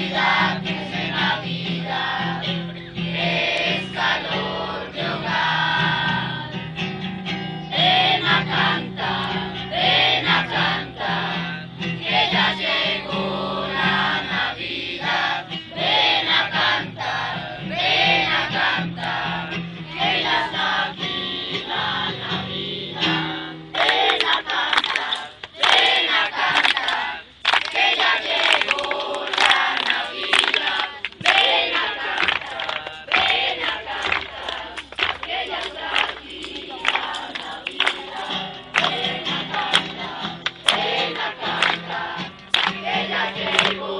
Vida. Amen.